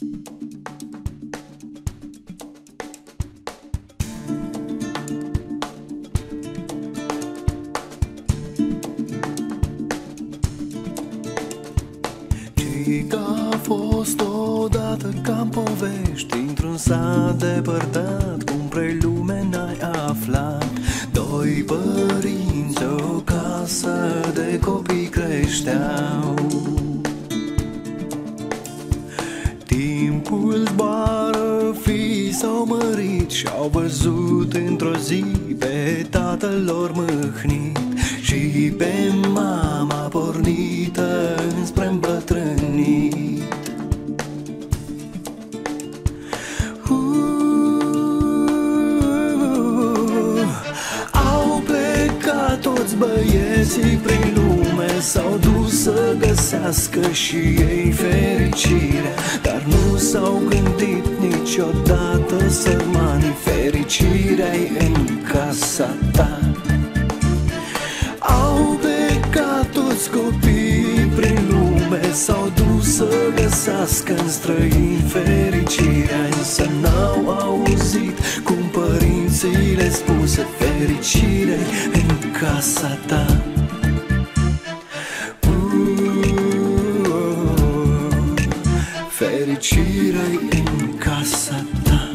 Ci că a fost odată cam povești Într-un sat depărtat Cum pre lume n-ai aflat. Doi părinți, o casă de copii creșteau Timpul zboară, fii s-au mărit Și-au văzut într-o zi pe tatăl lor mâhnit. Și pe mama pornită înspre îmbătrânit. Uh, Au plecat toți băieții prin lume S-au dus să găsească și ei fericirea Dar nu s-au gândit niciodată sărmanii Fericirea în casa ta. Au plecat toți copiii prin lume S-au dus să găsească în străini fericirea Însă n-au auzit cum părinții le spuse Fericire în casa ta casa ta.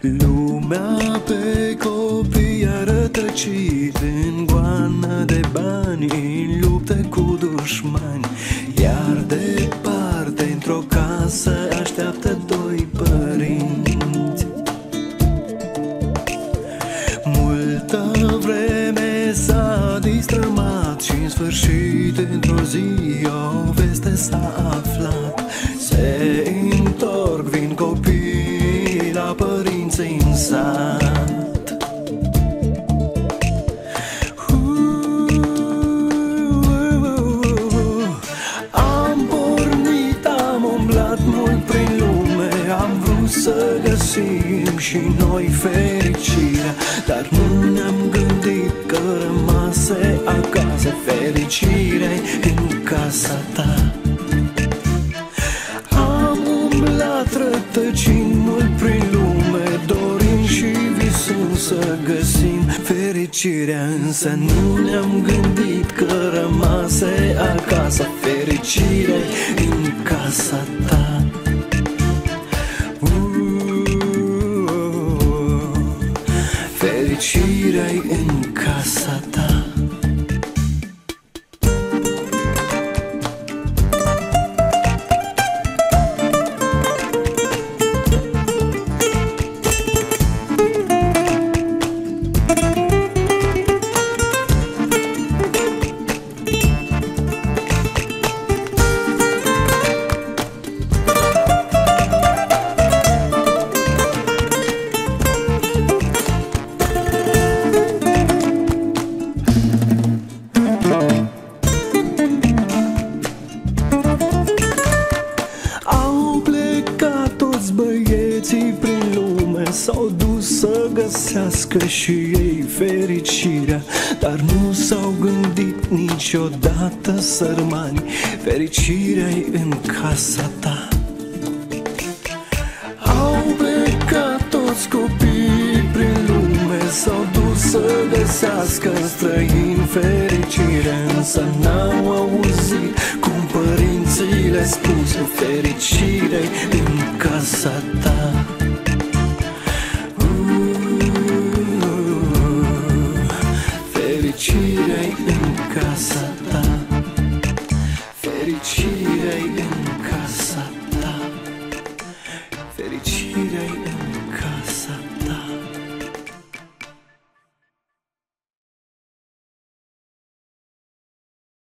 Lumea pe copii a rătăcit în goană de bani În lupte cu dușmani. Iar departe, într-o casă, așteaptă doi părinți. Multă vreme s-a distrămat și în sfârșit într-o zi o veste s-a aflat părinți în sat Am pornit, am umblat mult prin lume. Am vrut să găsim și noi fericirea. Dar nu ne-am gândit că rămase acasă Fericirea în casa ta. Am umblat rătăcind mult prin lume. Dorim și visând să găsim fericirea Însă nu ne-am gândit că rămase acasă Fericirea în casa ta. Uh, Fericirea în băieții prin lume S-au dus să găsească și ei fericirea Dar nu s-au gândit niciodată sărmani Fericirea e în casa ta. Au plecat toți copiii prin lume S-au dus să găsească în străini fericire Însă n-au auzit cum părinții le spuse Fericire în casa Fericire în